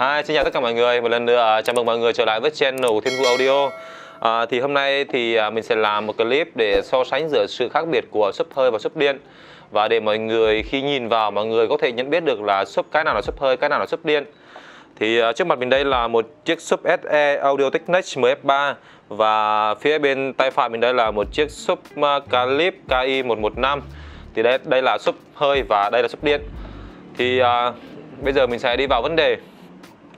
Hi, xin chào tất cả mọi người. Một lần nữa à, chào mừng mọi người trở lại với channel Thiên Vũ Audio. À, thì hôm nay thì à, mình sẽ làm một clip để so sánh giữa sự khác biệt của súp hơi và súp điện và để mọi người khi nhìn vào mọi người có thể nhận biết được là súp cái nào là súp hơi, cái nào là súp điện. Thì à, trước mặt mình đây là một chiếc sub SE Audio Technics MF3 và phía bên tay phải mình đây là một chiếc sub Calip KI115. Thì đây đây là sub hơi và đây là sub điện. Thì à, bây giờ mình sẽ đi vào vấn đề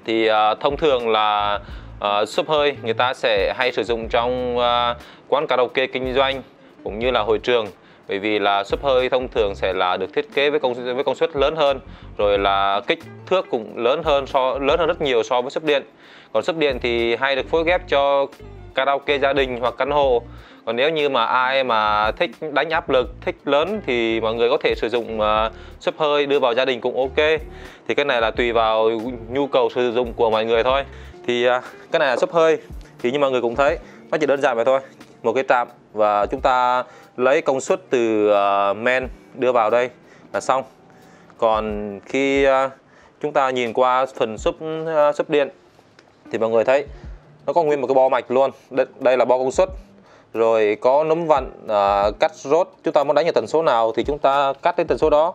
thì uh, thông thường là à, uh, súp hơi người ta sẽ hay sử dụng trong uh, quán karaoke kinh doanh cũng như là hội trường. Bởi vì là súp hơi thông thường sẽ là được thiết kế với công với công suất lớn hơn rồi là kích thước cũng lớn hơn so lớn hơn rất nhiều so với súp điện. Còn súp điện thì hay được phối ghép cho karaoke gia đình hoặc căn hộ. Còn nếu như mà ai mà thích đánh áp lực thích lớn thì mọi người có thể sử dụng ờ, uh, sấp hơi đưa vào gia đình cũng ok. Thì cái này là tùy vào nhu cầu sử dụng của mọi người thôi. Thì uh, cái này là sấp hơi thì như mọi người cũng thấy nó chỉ đơn giản vậy thôi. Một cái trạm và chúng ta lấy công suất từ uh, men đưa vào đây là xong. Còn khi uh, chúng ta nhìn qua phần súp uh, điện thì mọi người thấy nó có nguyên một cái bo mạch luôn. Đây, đây là bo công suất. Rồi có nấm vặn à, cắt rốt. Chúng ta muốn đánh ở tần số nào thì chúng ta cắt đến tần số đó.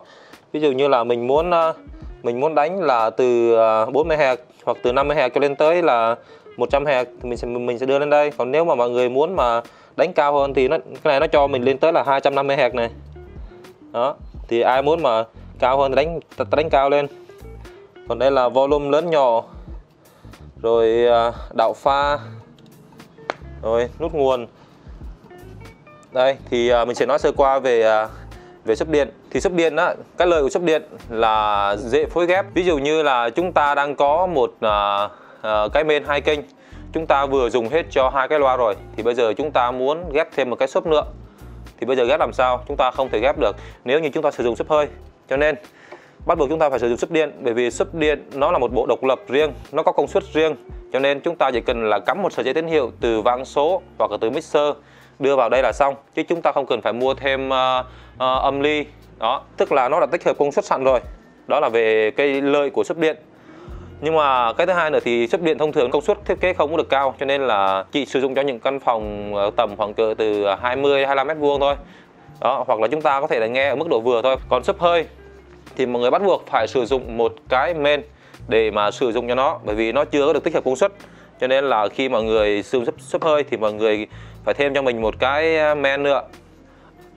Ví dụ như là mình muốn à, mình muốn đánh là từ à, 40 Hz hoặc từ 50 Hz cho lên tới là 100 Hz thì mình sẽ mình sẽ đưa lên đây. Còn nếu mà mọi người muốn mà đánh cao hơn thì nó cái này nó cho mình lên tới là 250 Hz này. Đó thì ai muốn mà cao hơn thì đánh đánh cao lên. Còn đây là volume lớn nhỏ rồi à, đạo pha. Rồi nút nguồn. Đây thì à, mình sẽ nói sơ qua về à, về sub điện. Thì sub điện á cái lợi của sub điện là dễ phối ghép. Ví dụ như là chúng ta đang có một à, à, cái main hai kênh. Chúng ta vừa dùng hết cho hai cái loa rồi. Thì bây giờ chúng ta muốn ghép thêm một cái sub nữa. Thì bây giờ ghép làm sao? Chúng ta không thể ghép được. Nếu như chúng ta sử dụng sub hơi. Cho nên bắt buộc chúng ta phải sử dụng sub điện bởi vì sub điện nó là một bộ độc lập riêng nó có công suất riêng. Cho nên chúng ta chỉ cần là cắm một sợi dây tín hiệu từ vang số hoặc là từ mixer đưa vào đây là xong chứ chúng ta không cần phải mua thêm uh, uh, âm ly. Đó tức là nó đã tích hợp công suất sẵn rồi. Đó là về cái lợi của sub điện. Nhưng mà cái thứ hai nữa thì sub điện thông thường công suất thiết kế không có được cao cho nên là chỉ sử dụng cho những căn phòng ờ, tầm khoảng cỡ từ 20 25 mét vuông thôi. Đó hoặc là chúng ta có thể là nghe ở mức độ vừa thôi. Còn sub hơi thì mọi người bắt buộc phải sử dụng một cái main để mà sử dụng cho nó bởi vì nó chưa có được tích hợp công suất. Cho nên là khi mọi người sử dụng sấp hơi thì mọi người phải thêm cho mình một cái à, men nữa.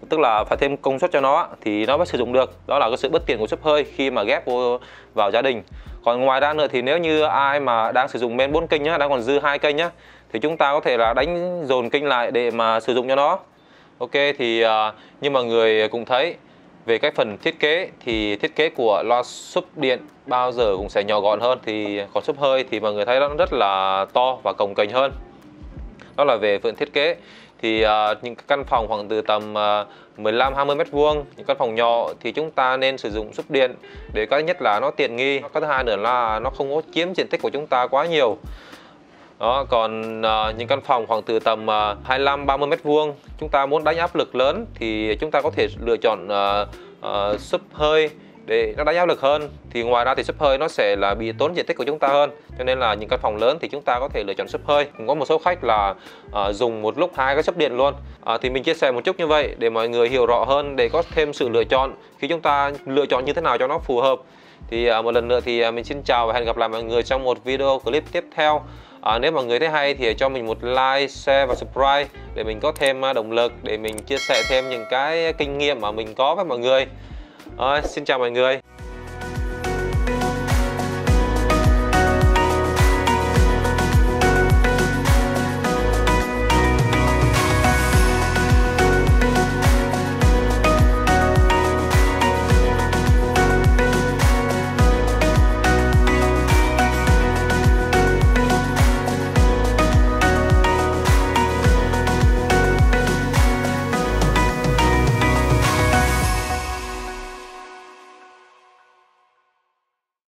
Tức là phải thêm công suất cho nó thì nó mới sử dụng được. Đó là cái sự bất tiện của sấp hơi khi mà ghép vô vào gia đình. Còn ngoài ra nữa thì nếu như ai mà đang sử dụng men 4 kênh nhá đang còn dư hai kênh nhá thì chúng ta có thể là đánh dồn kênh lại để mà sử dụng cho nó. Ok thì uh, như mọi người cũng thấy về cái phần thiết kế thì thiết kế của loa sub điện bao giờ cũng sẽ nhỏ gọn hơn thì còn sub hơi thì mọi người thấy nó rất là to và cồng kềnh hơn. Đó là về phần thiết kế. Thì uh, những căn phòng khoảng từ tầm uh, 15 20 mét vuông những căn phòng nhỏ thì chúng ta nên sử dụng súp điện để cái nhất là nó tiện nghi. Cái thứ hai nữa là nó không có chiếm diện tích của chúng ta quá nhiều đó còn à, những căn phòng khoảng từ tầm à, 25 30 mét vuông chúng ta muốn đánh áp lực lớn thì chúng ta có thể lựa chọn à, à, sub hơi để nó đánh áp lực hơn. Thì ngoài ra thì sub hơi nó sẽ là bị tốn diện tích của chúng ta hơn cho nên là những căn phòng lớn thì chúng ta có thể lựa chọn sub hơi. Cũng có một số khách là uh, dùng một lúc hai cái sub điện luôn. Uh, thì mình chia sẻ một chút như vậy để mọi người hiểu rõ hơn để có thêm sự lựa chọn. Khi chúng ta lựa chọn như thế nào cho nó phù hợp. Thì uh, một lần nữa thì mình xin chào và hẹn gặp lại mọi người trong một video clip tiếp theo. À, nếu mọi người thấy hay thì cho mình một like, share và subscribe để mình có thêm à, động lực để mình chia sẻ thêm những cái kinh nghiệm mà mình có với mọi người. À, xin chào mọi người.